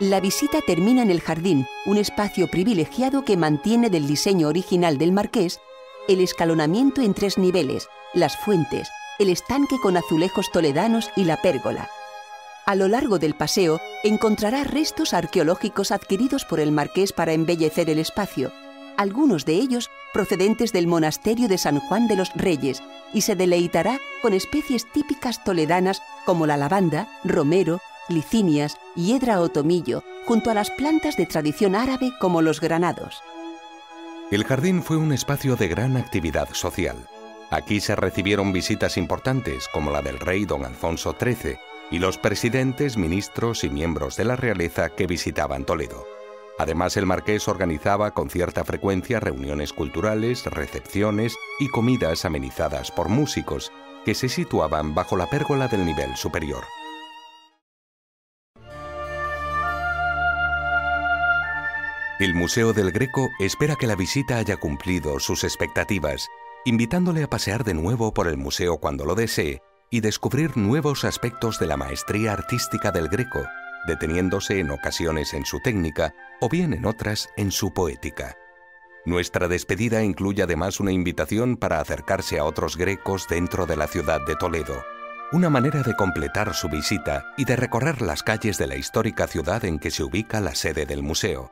La visita termina en el jardín, un espacio privilegiado que mantiene del diseño original del marqués el escalonamiento en tres niveles, las fuentes, el estanque con azulejos toledanos y la pérgola. A lo largo del paseo encontrará restos arqueológicos adquiridos por el marqués para embellecer el espacio, algunos de ellos procedentes del monasterio de San Juan de los Reyes, y se deleitará con especies típicas toledanas como la lavanda, romero, licinias, hiedra o tomillo, junto a las plantas de tradición árabe como los granados. El jardín fue un espacio de gran actividad social. Aquí se recibieron visitas importantes como la del rey don Alfonso XIII y los presidentes, ministros y miembros de la realeza que visitaban Toledo. Además, el marqués organizaba con cierta frecuencia reuniones culturales, recepciones y comidas amenizadas por músicos que se situaban bajo la pérgola del nivel superior. El Museo del Greco espera que la visita haya cumplido sus expectativas, invitándole a pasear de nuevo por el museo cuando lo desee y descubrir nuevos aspectos de la maestría artística del Greco, deteniéndose en ocasiones en su técnica o bien en otras en su poética. Nuestra despedida incluye además una invitación para acercarse a otros grecos dentro de la ciudad de Toledo, una manera de completar su visita y de recorrer las calles de la histórica ciudad en que se ubica la sede del museo